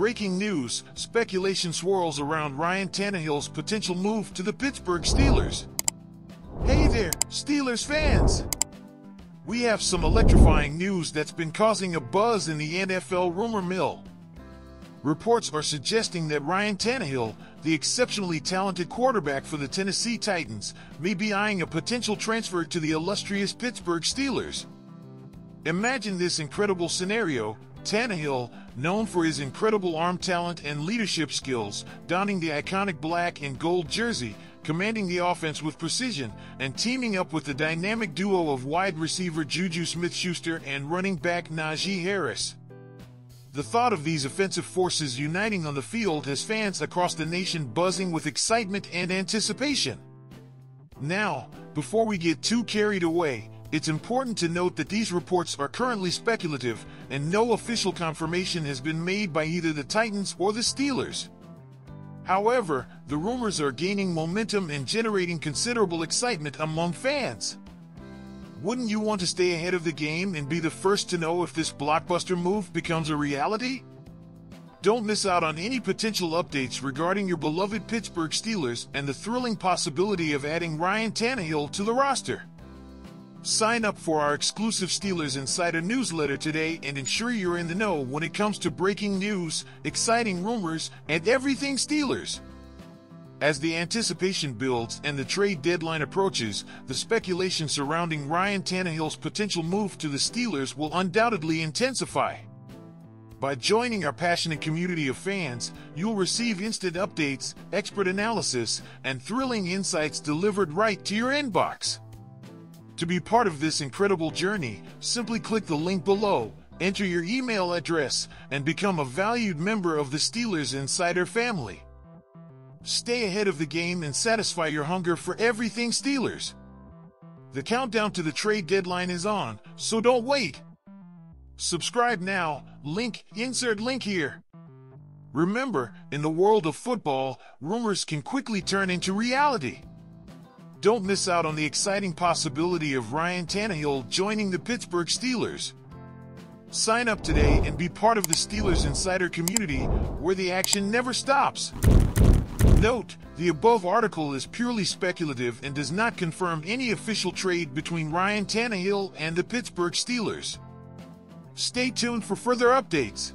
breaking news, speculation swirls around Ryan Tannehill's potential move to the Pittsburgh Steelers. Hey there, Steelers fans! We have some electrifying news that's been causing a buzz in the NFL rumor mill. Reports are suggesting that Ryan Tannehill, the exceptionally talented quarterback for the Tennessee Titans, may be eyeing a potential transfer to the illustrious Pittsburgh Steelers. Imagine this incredible scenario Tannehill, known for his incredible arm talent and leadership skills, donning the iconic black and gold jersey, commanding the offense with precision, and teaming up with the dynamic duo of wide receiver Juju Smith-Schuster and running back Najee Harris. The thought of these offensive forces uniting on the field has fans across the nation buzzing with excitement and anticipation. Now, before we get too carried away, it's important to note that these reports are currently speculative and no official confirmation has been made by either the Titans or the Steelers. However, the rumors are gaining momentum and generating considerable excitement among fans. Wouldn't you want to stay ahead of the game and be the first to know if this blockbuster move becomes a reality? Don't miss out on any potential updates regarding your beloved Pittsburgh Steelers and the thrilling possibility of adding Ryan Tannehill to the roster. Sign up for our exclusive Steelers Insider newsletter today and ensure you're in the know when it comes to breaking news, exciting rumors, and everything Steelers. As the anticipation builds and the trade deadline approaches, the speculation surrounding Ryan Tannehill's potential move to the Steelers will undoubtedly intensify. By joining our passionate community of fans, you'll receive instant updates, expert analysis, and thrilling insights delivered right to your inbox. To be part of this incredible journey, simply click the link below, enter your email address, and become a valued member of the Steelers Insider family. Stay ahead of the game and satisfy your hunger for everything Steelers. The countdown to the trade deadline is on, so don't wait. Subscribe now, link, insert link here. Remember, in the world of football, rumors can quickly turn into reality. Don't miss out on the exciting possibility of Ryan Tannehill joining the Pittsburgh Steelers. Sign up today and be part of the Steelers Insider community where the action never stops. Note, the above article is purely speculative and does not confirm any official trade between Ryan Tannehill and the Pittsburgh Steelers. Stay tuned for further updates.